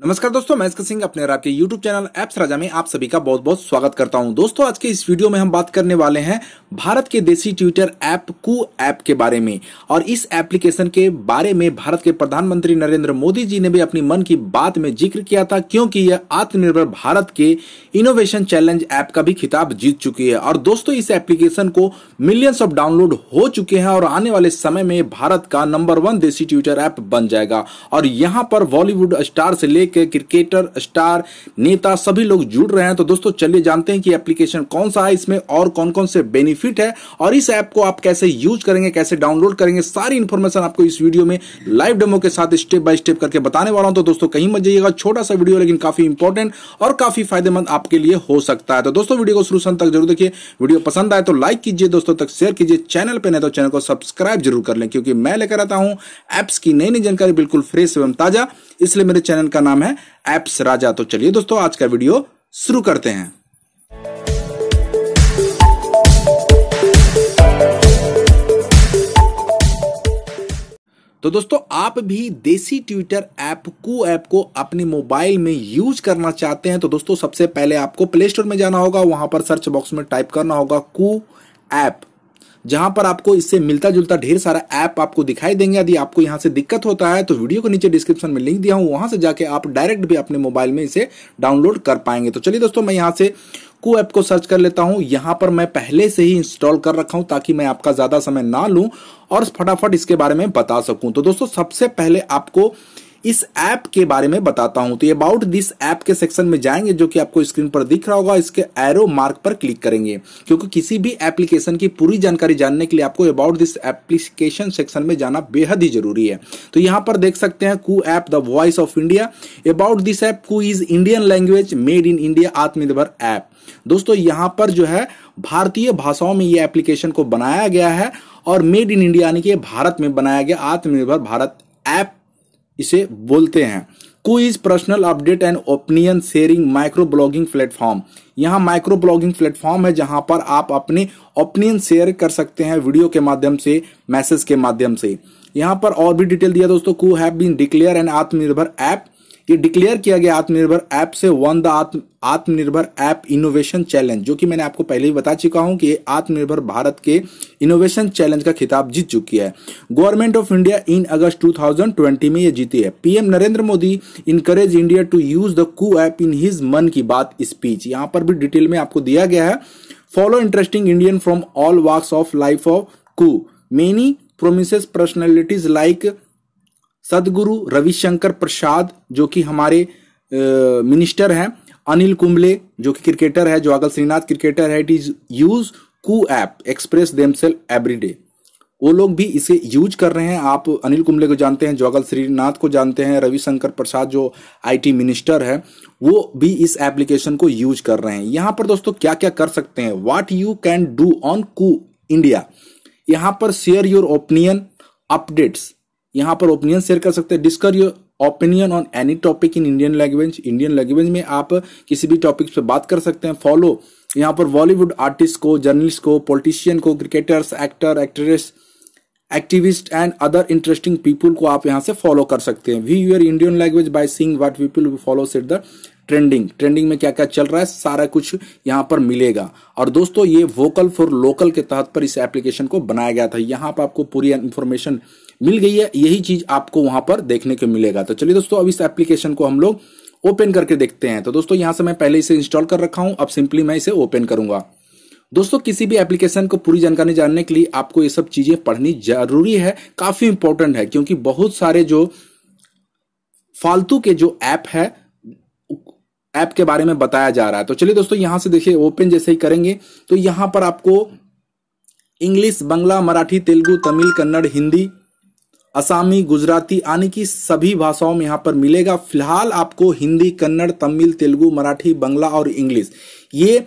नमस्कार दोस्तों, मैं सिंह अपने आपके YouTube चैनल एप्स राजा में आप सभी का बहुत बहुत स्वागत करता हूँ। दोस्तों, आज के इस वीडियो में हम बात करने वाले हैं भारत के देसी ट्विटर ऐप कू ऐप के बारे में। और इस एप्लीकेशन के बारे में भारत के प्रधानमंत्री नरेंद्र मोदी जी ने भी अपनी मन की बात में ज़िक्र किया था, क्योंकि यह आत्मनिर्भर भारत के इनोवेशन चैलेंज ऐप का भी खिताब जीत चुकी है। और दोस्तों, इस एप्लीकेशन को मिलियंस ऑफ़ डाउनलोड हो चुके हैं और आने वाले समय में भारत का नंबर वन देसी ट्विटर ऐप बन जाएगा। और यहाँ पर बॉलीवुड स्टार से लेकर के क्रिकेटर स्टार नेता सभी लोग जुड़ रहे हैं। तो दोस्तों, चलिए जानते हैं कि एप्लीकेशन कौन सा है, इसमें और कौन कौन से बेनिफिट है और इस ऐप को आप कैसे यूज़ करेंगे, कैसे डाउनलोड करेंगे, सारी इंफॉर्मेशन आपको इस वीडियो में लाइव डेमो के साथ स्टेप बाय स्टेप करके बताने वाला हूँ। तो दोस्तों, कहीं मत जाइएगा छोटा सा वीडियो लेकिन काफ़ी इंपॉर्टेंट और काफ़ी फ़ायदेमंद आपके लिए हो सकता है। तो दोस्तों वीडियो को शुरू तक ज़रूर देखिए। वीडियो पसंद आए तो लाइक कीजिए दोस्तों, तक शेयर कीजिए। चैनल पर नहीं तो चैनल को सब्सक्राइब ज़रूर कर लें, क्योंकि मैं लेकर आता हूँ एप्स की नई नई जानकारी बिल्कुल फ्रेश एवं ताज़ा, इसलिए मेरे चैनल का नाम है एप्स राजा। तो चलिए दोस्तों, आज का वीडियो शुरू करते हैं। तो दोस्तों, आप भी देसी ट्विटर ऐप, कू ऐप को अपने मोबाइल में यूज़ करना चाहते हैं तो दोस्तों, सबसे पहले आपको प्ले स्टोर में जाना होगा। वहाँ पर सर्च बॉक्स में टाइप करना होगा कू ऐप। जहाँ पर आपको इससे मिलता जुलता ढेर सारा ऐप आपको दिखाई देंगे। यदि आपको यहाँ से दिक्कत होता है तो वीडियो के नीचे डिस्क्रिप्शन में लिंक दिया हूँ। वहाँ से जाके आप डायरेक्ट भी अपने मोबाइल में इसे डाउनलोड कर पाएँगे। तो चलिए दोस्तों, मैं यहाँ से कू ऐप को सर्च कर लेता हूँ। यहाँ पर मैं पहले से ही इंस्टॉल कर रखा हूँ ताकि मैं आपका ज़्यादा समय ना लूँ और फटाफट इसके बारे में बता सकूँ। तो दोस्तों, सबसे पहले आपको इस ऐप के बारे में बताता हूँ। तो अबाउट दिस ऐप के सेक्शन में जाएँगे, जो कि आपको स्क्रीन पर दिख रहा होगा। इसके एरो मार्क पर क्लिक करेंगे। क्योंकि किसी भी एप्लीकेशन की पूरी जानकारी जानने के लिए आपको अबाउट दिस एप्लीकेशन सेक्शन में जाना बेहद ही ज़रूरी है। तो यहाँ पर देख सकते हैं Koo app the voice of India about this app Koo is Indian language made in India आत्मनिर्भर ऐप। दोस्तों, यहाँ पर जो है, भारतीय भाषाओं में यह एप्लीकेशन को बनाया गया है और मेड इन इंडिया यानी कि भारत में बनाया गया आत्मनिर्भर भारत ऐप इसे बोलते हैं। Quiz personal update and opinion sharing micro blogging platform यहाँ माइक्रो ब्लॉगिंग प्लेटफॉर्म है जहाँ पर आप अपने ओपिनियन शेयर कर सकते हैं वीडियो के माध्यम से मैसेज के माध्यम से। यहाँ पर और भी डिटेल दिया दोस्तों। Koo have been declare and आत्मनिर्भर ऐप ये डिक्लेयर किया गया आत्मनिर्भर ऐप से वन द आत्म, आत्मनिर्भर ऐप इनोवेशन चैलेंज जो कि मैंने आपको पहले ही बता चुका हूँ कि आत्मनिर्भर भारत के इनोवेशन चैलेंज का खिताब जीत चुकी है। Government of India in August 2020 में ये जीती है। PM Narendra Modi encourage India to use the Koo app in his Mann Ki Baat speech यहाँ पर भी डिटेल में आपको दिया गया है। Follow interesting Indian from all walks of life of Koo many promise personalities like Sadhguru Ravishankar Prasad, जो कि हमारे मिनिस्टर हैं। अनिल कुंबले, जो कि क्रिकेटर है, जो अगल श्रीनाथ क्रिकेटर है। It is use Koo app express themselves every day वो लोग भी इसे यूज़ कर रहे हैं। आप अनिल कुंबले को जानते हैं जोगल श्रीनाथ को जानते हैं, रविशंकर प्रसाद, जो आईटी मिनिस्टर है, वो भी इस एप्लीकेशन को यूज़ कर रहे हैं। यहाँ पर दोस्तों क्या क्या कर सकते हैं? What you can do on Koo India यहाँ पर शेयर योर ओपिनियन अपडेट्स यहाँ पर ओपिनियन शेयर कर सकते हैं। Discuss your opinion on any topic in Indian language Indian language में आप किसी भी टॉपिक पे बात कर सकते हैं। फॉलो यहाँ पर बॉलीवुड आर्टिस्ट को जर्नलिस्ट को पॉलिटिशियन को cricketers actor actress activist and other interesting people को आप यहाँ से फॉलो कर सकते हैं। We your Indian language by seeing what people follow set the trending trending में क्या क्या चल रहा है? सारा कुछ यहाँ पर मिलेगा। और दोस्तों, ये वोकल फॉर लोकल के तहत पर इस एप्लीकेशन को बनाया गया था। यहाँ पर आपको पूरी इंफॉर्मेशन मिल गई है, यही चीज़ आपको वहाँ पर देखने को मिलेगा। तो चलिए दोस्तों, अब इस एप्लीकेशन को हम लोग ओपन करके देखते हैं। तो दोस्तों, यहाँ से मैं पहले इसे इंस्टॉल कर रखा हूँ, अब सिंपली मैं इसे ओपन करूँगा। दोस्तों, किसी भी एप्लीकेशन को पूरी जानकारी जानने के लिए आपको ये सब चीज़ें पढ़नी ज़रूरी है, काफ़ी इंपॉर्टेंट है, क्योंकि बहुत सारे जो फालतू के जो ऐप है ऐप के बारे में बताया जा रहा है। तो चलिए दोस्तों, यहाँ से देखिए ओपन जैसे ही करेंगे तो यहाँ पर आपको इंग्लिश बंगला मराठी तेलुगु तमिल कन्नड़ हिंदी असामी, गुजराती आने की सभी भाषाओं में यहाँ पर मिलेगा। फ़िलहाल आपको हिंदी, कन्नड़, तमिल, तेलुगु, मराठी, बंगला और इंग्लिश। ये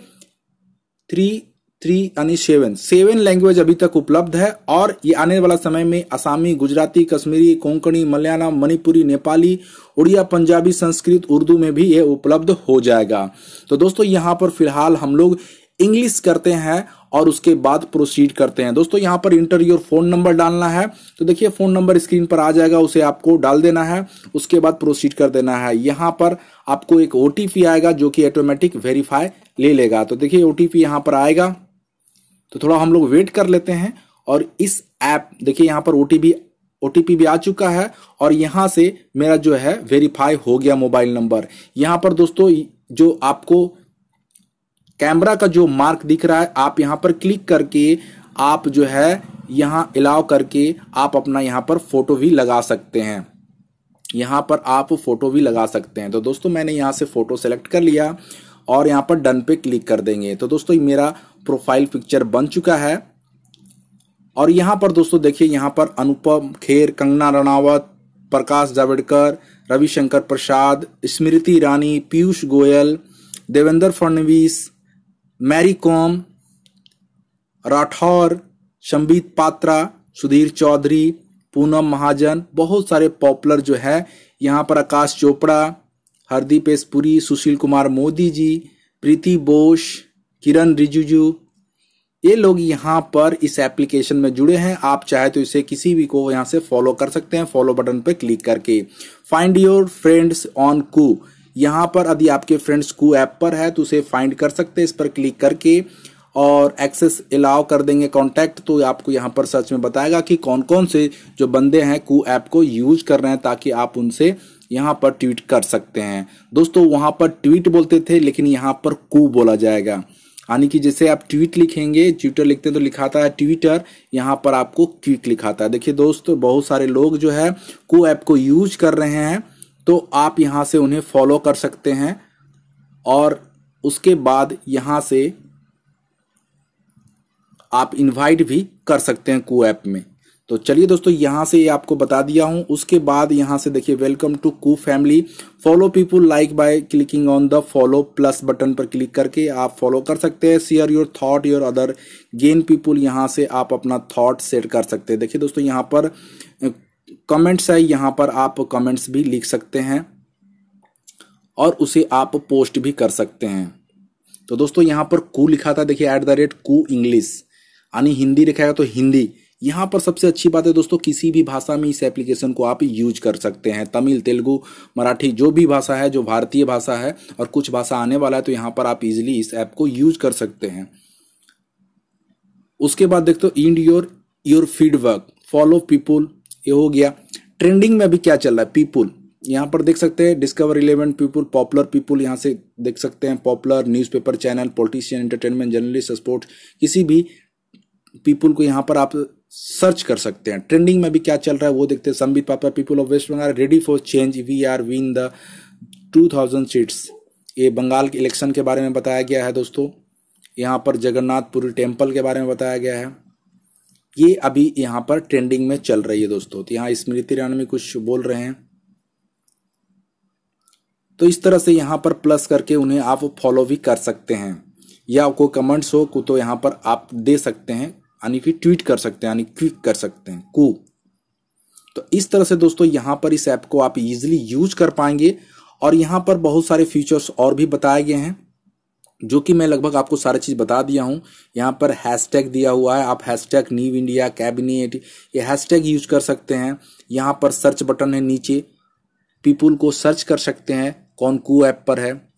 थ्री थ्री यानी सेवन सेवन लैंग्वेज अभी तक उपलब्ध है और ये आने वाला समय में असामी, गुजराती, कश्मीरी, कोंकणी, मलयालम, मणिपुरी, नेपाली, उड़िया, पंजाबी, संस्कृत, उर्दू में भी ये उपलब्ध हो जाएगा। तो दोस्तों, यहाँ पर फ़िलहाल हम लोग इंग्लिश करते हैं और उसके बाद प्रोसीड करते हैं। दोस्तों, यहाँ पर इंटर योर फ़ोन नंबर डालना है। तो देखिए फ़ोन नंबर स्क्रीन पर आ जाएगा, उसे आपको डाल देना है। उसके बाद प्रोसीड कर देना है। यहाँ पर आपको एक ओटीपी आएगा, जो कि ऑटोमेटिक वेरीफाई ले लेगा। तो देखिए ओटीपी यहाँ पर आएगा। तो थोड़ा हम लोग वेट कर लेते हैं। और इस ऐप देखिए, यहाँ पर ओटीपी ओटीपी भी आ चुका है। और यहाँ से मेरा जो है वेरीफाई हो गया मोबाइल नंबर यहाँ पर दोस्तों, जो आपको कैमरा का जो मार्क दिख रहा है, आप यहाँ पर क्लिक करके आप जो है यहाँ अलाउ करके आप अपना यहाँ पर फ़ोटो भी लगा सकते हैं। यहाँ पर आप फ़ोटो भी लगा सकते हैं। तो दोस्तों, मैंने यहाँ से फ़ोटो सेलेक्ट कर लिया और यहाँ पर डन पे क्लिक कर देंगे। तो दोस्तों मेरा प्रोफ़ाइल पिक्चर बन चुका है। और यहाँ पर दोस्तों, देखिए, यहाँ पर अनुपम खेर, कंगना रनावत प्रकाश जावड़ेकर, रविशंकर प्रसाद, स्मृति ईरानी, पीयूष गोयल, देवेंद्र फडणवीस मैरी कॉम, राठौर, शंबित पात्रा, सुधीर चौधरी, पूनम महाजन, बहुत सारे पॉपुलर जो है, यहाँ पर आकाश चोपड़ा, हरदीप एसपुरी सुशील कुमार मोदी जी, प्रीति बोस, किरण रिजिजू, ये लोग यहाँ पर इस एप्लीकेशन में जुड़े हैं। आप चाहे तो इसे किसी भी को यहाँ से फॉलो कर सकते हैं। फॉलो बटन पर क्लिक करके। Find your friends on Koo यहाँ पर यदि आपके फ्रेंड्स कू ऐप पर है तो उसे फाइंड कर सकते हैं। इस पर क्लिक करके और एक्सेस अलाउ कर देंगे कॉन्टैक्ट तो आपको यहाँ पर सर्च में बताएगा कि कौन कौन से जो बंदे हैं कू ऐप को यूज़ कर रहे हैं, ताकि आप उनसे यहाँ पर ट्वीट कर सकते हैं। दोस्तों, वहाँ पर ट्वीट बोलते थे, लेकिन यहाँ पर कू बोला जाएगा। यानी कि जैसे आप ट्वीट लिखेंगे ट्विटर लिखते हैं तो लिखाता है ट्विटर यहाँ पर आपको क्विक लिखाता है। देखिए दोस्तों, बहुत सारे लोग जो है को ऐप को यूज़ कर रहे हैं। तो आप यहाँ से उन्हें फॉलो कर सकते हैं और उसके बाद यहाँ से आप इनवाइट भी कर सकते हैं कू ऐप में। तो चलिए दोस्तों, यहाँ से ये आपको बता दिया हूँ। उसके बाद यहाँ से देखिए welcome to Koo family follow people like by clicking on the follow plus button पर क्लिक करके आप फॉलो कर सकते हैं। Share your thought your other gain people यहाँ से आप अपना थॉट सेट कर सकते हैं। देखिए दोस्तों, यहाँ पर कमेंट्स है यहाँ पर आप कमेंट्स भी लिख सकते हैं और उसे आप पोस्ट भी कर सकते हैं। तो दोस्तों, यहाँ पर कू लिखा था, देखिए at the rate Koo English यानी हिंदी लिखा है तो हिंदी। यहाँ पर सबसे अच्छी बात है दोस्तों, किसी भी भाषा में इस एप्लीकेशन को आप यूज़ कर सकते हैं। तमिल, तेलुगु, मराठी, जो भी भाषा है, जो भारतीय भाषा है और कुछ भाषा आने वाला है तो यहाँ पर आप इजिली इस ऐप को यूज़ कर सकते हैं। उसके बाद देखते and your your feedback follow people ये हो गया। ट्रेंडिंग में अभी क्या चल रहा है? पीपुल यहाँ पर देख सकते हैं discover eleven people popular people यहाँ से देख सकते हैं popular newspaper channel politician entertainment journalist sports किसी भी पीपुल को यहाँ पर आप सर्च कर सकते हैं। ट्रेंडिंग में भी क्या चल रहा है, वो देखते हैं। संबित पापा people of West Bengal ready for change we are win the two thousand seats ये बंगाल के इलेक्शन के बारे में बताया गया है दोस्तों। यहाँ पर जगन्नाथपुरी टेंपल के बारे में बताया गया है। ये अभी यहाँ पर ट्रेंडिंग में चल रही है दोस्तों। तो यहाँ स्मृति ईरानी कुछ बोल रहे हैं। तो इस तरह से यहाँ पर प्लस करके उन्हें आप फॉलो भी कर सकते हैं। या कोई कमेंट्स हो तो यहाँ पर आप दे सकते हैं, यानी कि ट्वीट कर सकते हैं, यानी क्विक कर सकते हैं। कू तो इस तरह से दोस्तों यहाँ पर इस ऐप को आप इजिली यूज़ कर पाएँगे। और यहाँ पर बहुत सारे फीचर्स और भी बताए गए हैं। जो कि मैं लगभग आपको सारा चीज़ बता दिया हूँ। यहाँ पर हैशटैग दिया हुआ है। आप हैशटैग न्यू इंडिया कैबिनेट ये हैशटैग यूज़ कर सकते हैं। यहाँ पर सर्च बटन है नीचे। पीपुल को सर्च कर सकते हैं। कौन कू ऐप पर है।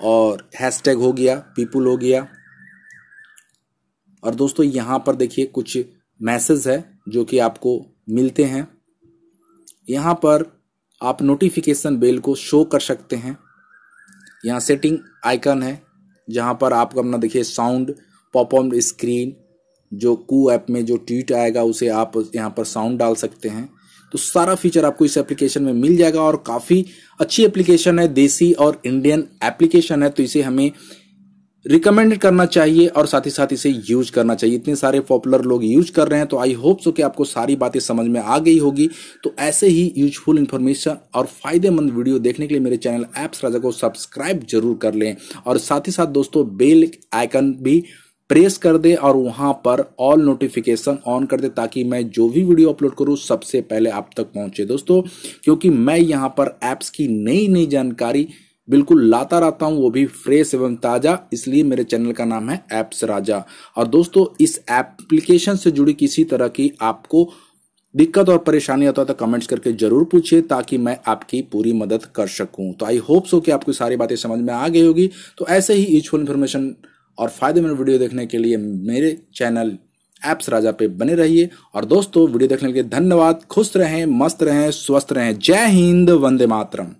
और हैशटैग हो गया। पीपुल हो गया। और दोस्तों, यहाँ पर देखिए कुछ मैसेज है जो कि आपको मिलते हैं। यहाँ पर आप नोटिफिकेशन बेल को शो कर सकते हैं। यहाँ सेटिंग आइकन है, जहाँ पर आप अपना देखिए साउंड पॉपअप स्क्रीन जो कू ऐप में जो ट्वीट आएगा, उसे आप यहाँ पर साउंड डाल सकते हैं। तो सारा फीचर आपको इस एप्लीकेशन में मिल जाएगा और काफ़ी अच्छी एप्लीकेशन है, देसी और इंडियन एप्लीकेशन है तो इसे हमें रिकमेंड करना चाहिए और साथ ही साथ इसे यूज़ करना चाहिए। इतने सारे पॉपुलर लोग यूज़ कर रहे हैं तो आई होप सो कि आपको सारी बातें समझ में आ गई होगी। तो ऐसे ही यूजफुल इन्फॉर्मेशन और फ़ायदेमंद वीडियो देखने के लिए मेरे चैनल एप्स राजा को सब्सक्राइब ज़रूर कर लें। और साथ ही साथ दोस्तों बेल आइकन भी प्रेस कर दे और वहाँ पर ऑल नोटिफिकेशन ऑन कर दे ताकि मैं जो भी वीडियो अपलोड करूँ, सबसे पहले आप तक पहुँचे। दोस्तों, क्योंकि मैं यहाँ पर एप्स की नई नई जानकारी बिल्कुल लाता रहता हूँ, वो भी फ्रेश एवं ताज़ा, इसलिए मेरे चैनल का नाम है एप्स राजा और दोस्तों, इस एप्लीकेशन से जुड़ी किसी तरह की आपको दिक्कत और परेशानी आता है तो कमेंट्स करके ज़रूर पूछिए, ताकि मैं आपकी पूरी मदद कर सकूँ। तो आई होप सो कि आपको सारी बातें समझ में आ गई होगी। तो ऐसे ही यूजफुल इन्फॉर्मेशन और फ़ायदेमंद वीडियो देखने के लिए मेरे चैनल एप्स राजा पे बने रहिए। और दोस्तों वीडियो देखने के लिए धन्यवाद। खुश रहें, मस्त रहें, स्वस्थ रहें। जय हिंद, वंदे मातरम।